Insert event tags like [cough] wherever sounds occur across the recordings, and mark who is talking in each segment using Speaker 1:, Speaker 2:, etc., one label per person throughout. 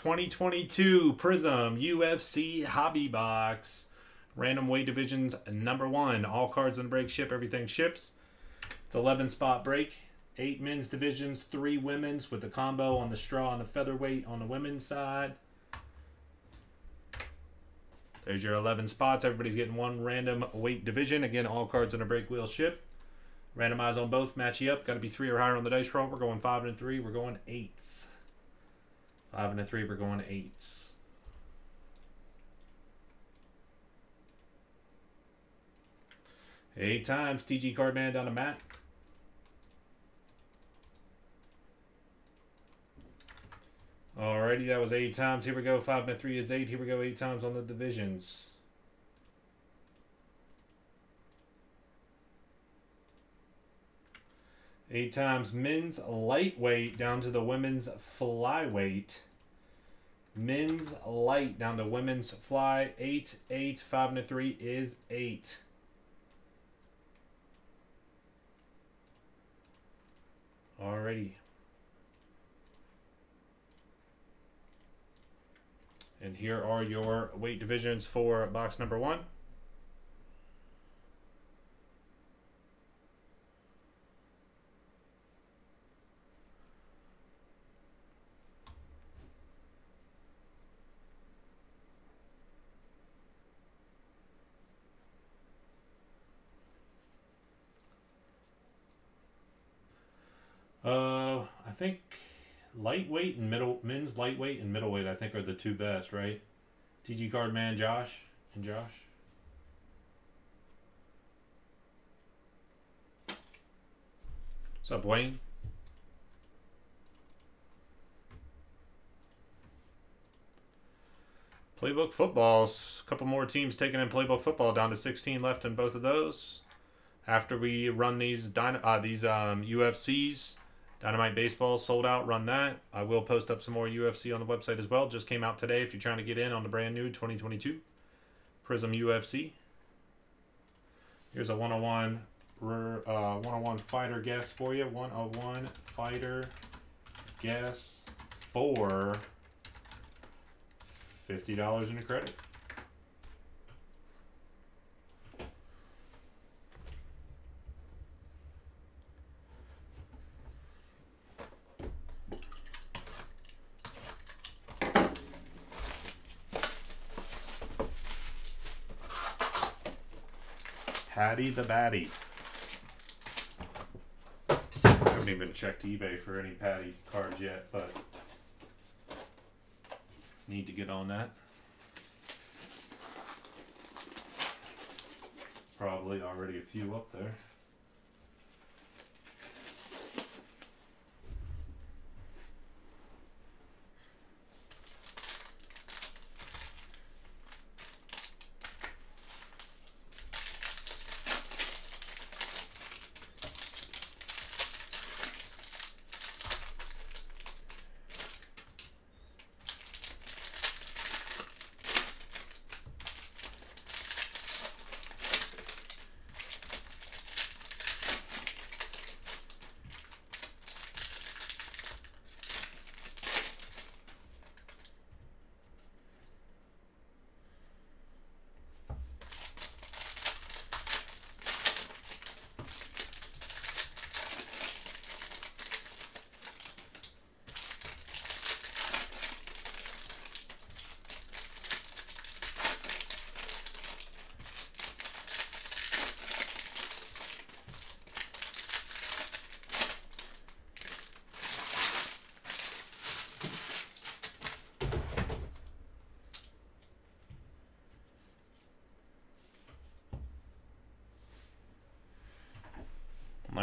Speaker 1: 2022 Prizm UFC Hobby Box. Random weight divisions number one. All cards on the break ship. Everything ships. It's 11 spot break. Eight men's divisions, three women's with the combo on the straw and the featherweight on the women's side. There's your 11 spots. Everybody's getting one random weight division. Again, all cards on a break wheel ship. Randomize on both. Match you up. Got to be three or higher on the dice roll. We're going five and three. We're going eights. Five and a three. We're going eights. Eight times. TG Cardman down to Matt. Alrighty, that was eight times. Here we go. Five and a three is eight. Here we go. Eight times on the divisions. Eight times men's lightweight down to the women's flyweight. Men's light down to women's fly. Eight, eight, five and a three is eight. Alrighty. And here are your weight divisions for box number one. Uh, I think lightweight and middle men's lightweight and middleweight I think are the two best, right? TG Card Man Josh and Josh. What's up, Wayne? Playbook footballs. A couple more teams taking in playbook football down to 16 left in both of those. After we run these uh, these um, UFCs, Dynamite Baseball sold out. Run that. I will post up some more UFC on the website as well. Just came out today. If you're trying to get in on the brand new 2022 Prizm UFC. Here's a 101 uh, 101 fighter guess for you. 101 fighter guess for $50 in a credit. Paddy the Baddy. I haven't even checked eBay for any Paddy cards yet, but need to get on that. Probably already a few up there.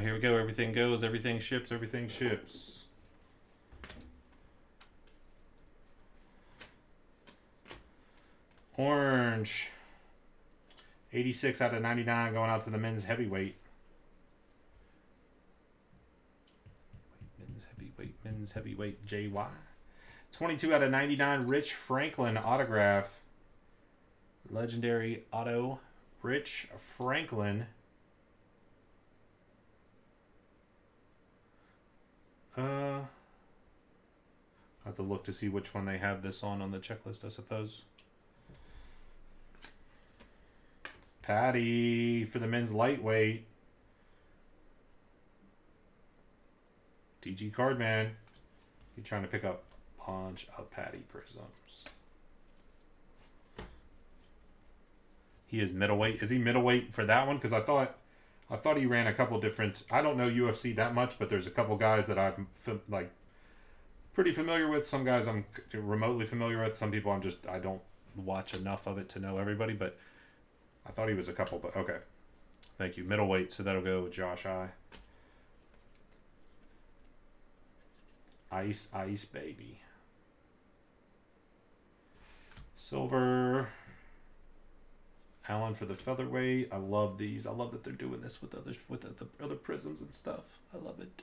Speaker 1: Right, here we go. Everything goes, everything ships, everything ships. Orange. 86 out of 99 going out to the men's heavyweight. Men's heavyweight, men's heavyweight, JY. 22 out of 99, Rich Franklin autograph. Legendary auto, Rich Franklin. Uh, have to look to see which one they have this on on the checklist, I suppose. Paddy for the men's lightweight. DG Cardman. You're trying to pick up a bunch of Paddy prizms. He is middleweight. Is he middleweight for that one? Because I thought, I thought he ran a couple different. I don't know UFC that much, but there's a couple guys that I'm like pretty familiar with. Some guys I'm remotely familiar with. Some people I'm just I don't watch enough of it to know everybody. But I thought he was a couple. But okay, thank you. Middleweight, so that'll go with Josh I. Ice, ice, baby. Silver. Allen for the featherweight. I love these. I love that they're doing this with other with the other prizms and stuff. I love it.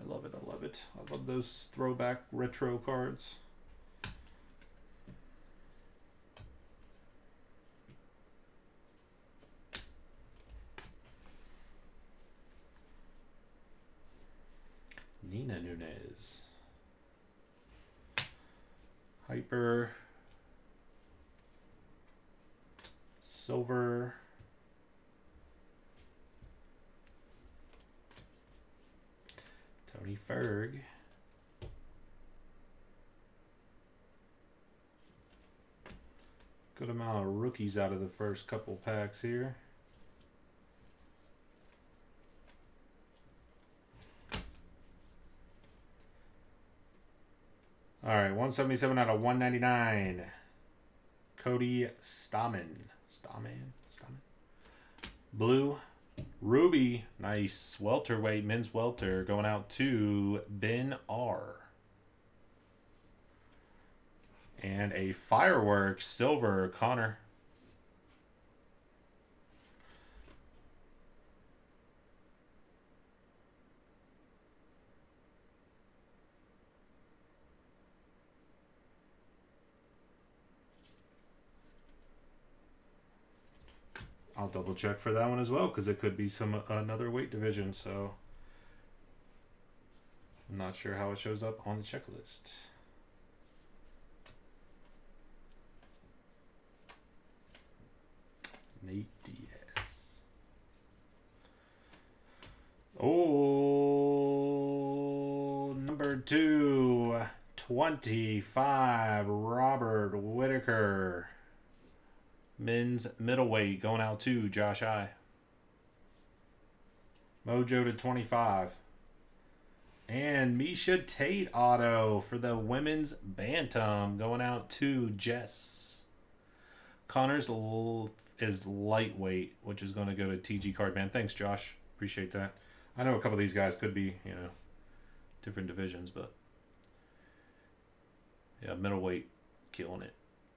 Speaker 1: I love it. I love it. I love those throwback retro cards. Nina Nunes. Hyper. Silver. Tony Ferg. Good amount of rookies out of the first couple packs here. All right, 177 out of 199. Cody Stamann. Stamann? Stamann? Blue. Ruby. Nice. Welterweight, men's welter. Going out to Ben R. And a fireworks silver Conor. I'll double check for that one as well because it could be some another weight division. So I'm not sure how it shows up on the checklist. Nate Diaz. Oh, number two, 25, Robert Whitaker. Men's middleweight going out to Josh I. Mojo to 25. And Miesha Tate auto for the women's bantam going out to Jess. Conor's is lightweight, which is going to go to TG Cardman. Thanks, Josh. Appreciate that. I know a couple of these guys could be, you know, different divisions, but yeah, middleweight killing it.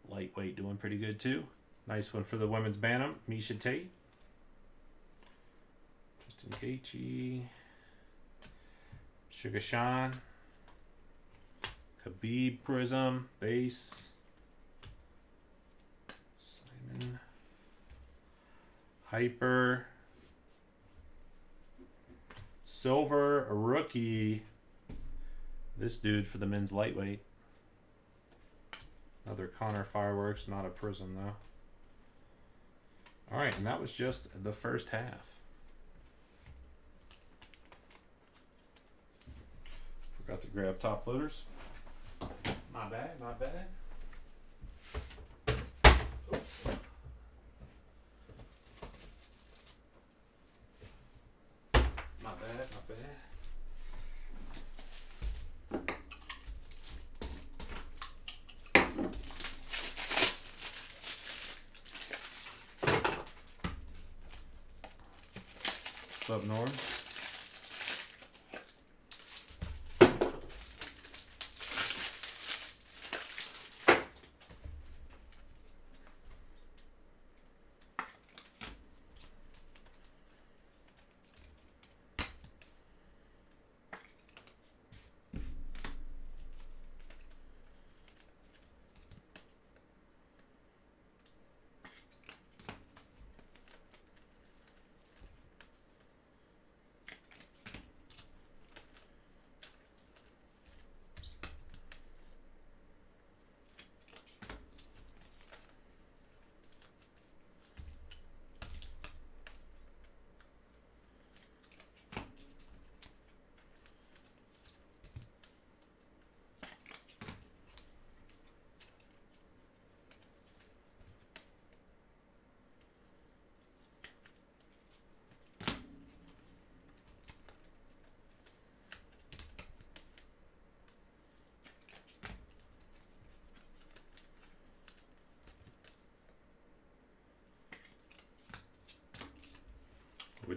Speaker 1: Lightweight doing pretty good too. Nice one for the women's bantam, Miesha Tate. Justin Gaethje. Sugar Sean. Khabib Prizm, base. Simon. Hyper. Silver, rookie. This dude for the men's lightweight. Another Conor Fireworks, not a prizm though. Right, and that was just the first half. Forgot to grab top loaders. My bad, my bad. My bad, my bad. What's up, Norm?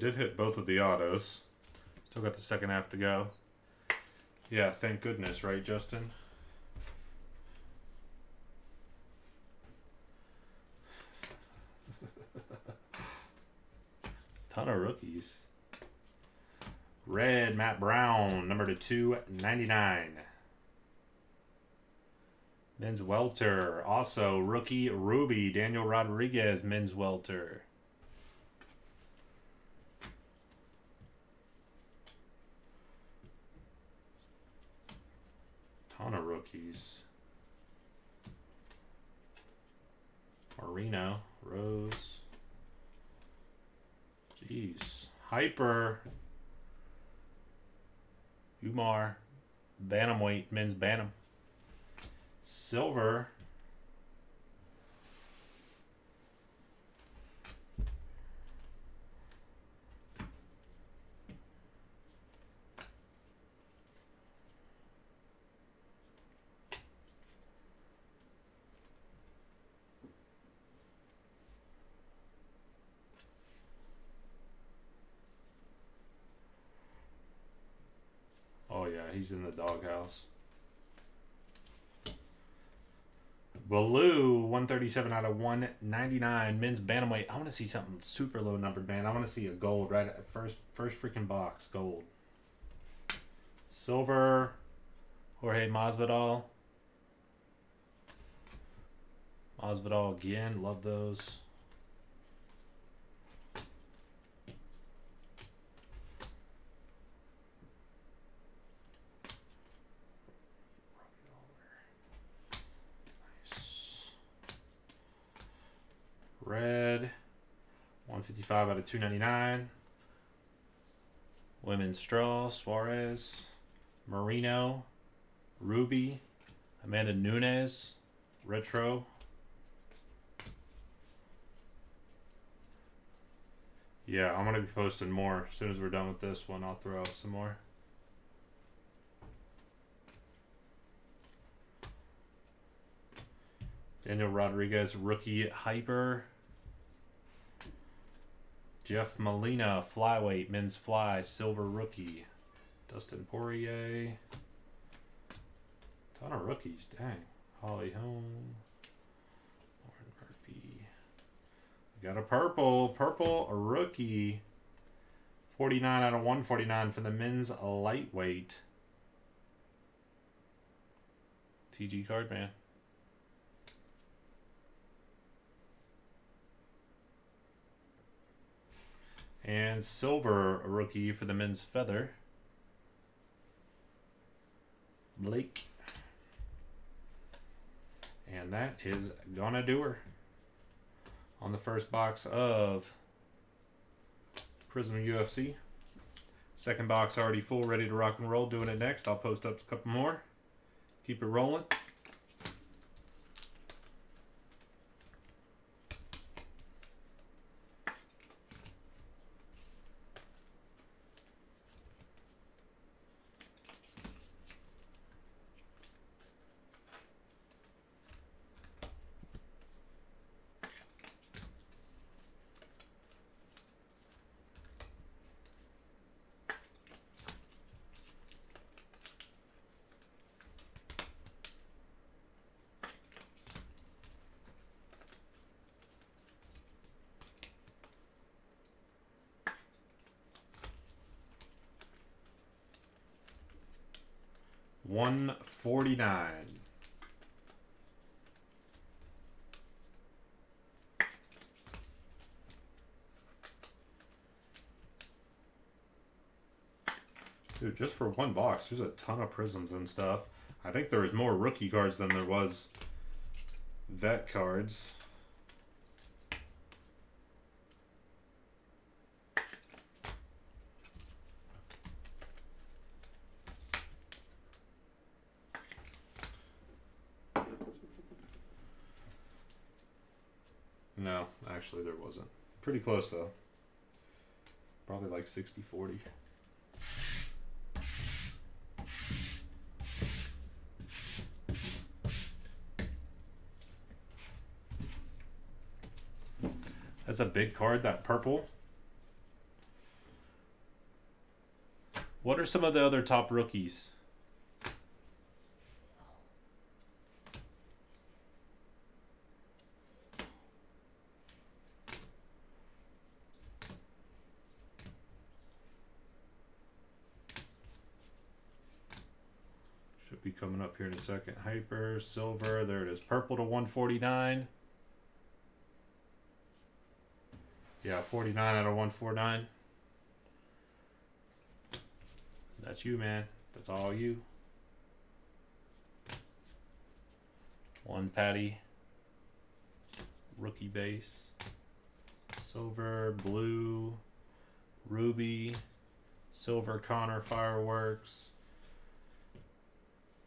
Speaker 1: Did hit both of the autos. Still got the second half to go. Yeah, thank goodness, right, Justin? [laughs] Ton of rookies. Red, Matt Brown, number to 299. Men's welter. Also, rookie Ruby, Daniel Rodriguez, men's welter. Ton rookies. Marino, Rose. Jeez. Hyper. Umar. Bantamweight, men's bantam. Silver. Oh yeah, he's in the doghouse. Baloo, 137 out of 199. Men's bantamweight. I want to see something super low numbered, man. I want to see a gold right at first first freaking box. Gold. Silver. Jorge Masvidal. Masvidal again. Love those. Red. 155 out of 299. Women's Straw, Suarez, Marino, Ruby, Amanda Nunes, Retro. Yeah, I'm going to be posting more. As soon as we're done with this one, I'll throw up some more. Daniel Rodriguez, rookie hyper. Jeff Molina, flyweight, men's fly, silver rookie. Dustin Poirier. Ton of rookies, dang. Holly Holm. Lauren Murphy. We got a purple. Purple, a rookie. 49 out of 149 for the men's lightweight. TG card, And silver, rookie for the men's feather. Blake. And that is gonna do her on the first box of Prizm UFC. Second box already full, ready to rock and roll. Doing it next. I'll post up a couple more. Keep it rolling. One forty nine. Dude, just for one box, there's a ton of prizms and stuff. I think there was more rookie cards than there was vet cards. No, actually there wasn't. Pretty close though. Probably like 60 40. That's a big card, that purple. What are some of the other top rookies? Should be coming up here in a second. Hyper, silver, there it is. Purple to 149. Yeah, 49 out of 149. That's you, man. That's all you. One paddy. Rookie base. Silver, blue, ruby, silver Conor fireworks.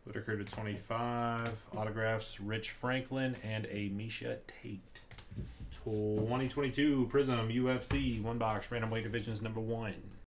Speaker 1: Whitaker to 25. Autographs Rich Franklin and a Miesha Tate. 2022 Prizm UFC one box random weight divisions number one.